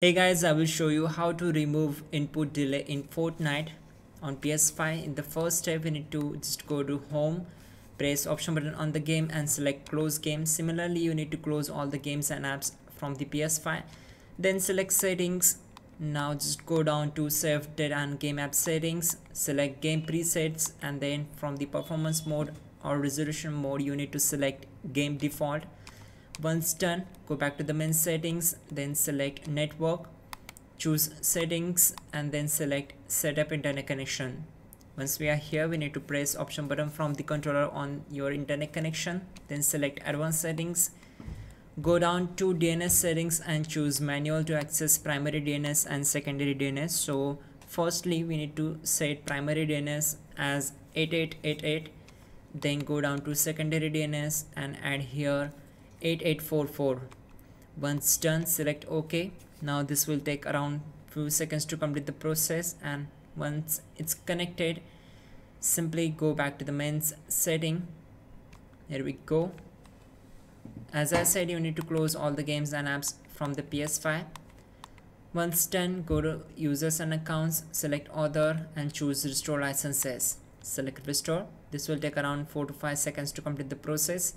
Hey guys, I will show you how to remove input delay in Fortnite on PS5. In the first step, we need to just go to home, press option button on the game and select close game. Similarly, you need to close all the games and apps from the PS5. Then select settings. Now just go down to save data and game app settings, select game presets and then from the performance mode or resolution mode, you need to select game default once done go back to the main settings then select network choose settings and then select setup internet connection. Once we are here we need to press option button from the controller on your internet connection then select advanced settings go down to DNS settings and choose manual to access primary DNS and secondary DNS so firstly we need to set primary DNS as 8888 then go down to secondary DNS and add here 8844 once done select ok. Now this will take around few seconds to complete the process and once it's connected simply go back to the mains setting. Here we go. As I said you need to close all the games and apps from the PS5 once done go to users and accounts select other and choose restore licenses. Select restore. This will take around 4 to 5 seconds to complete the process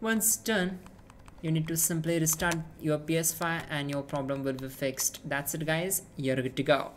once done, you need to simply restart your PS5 and your problem will be fixed. That's it guys, you're good to go.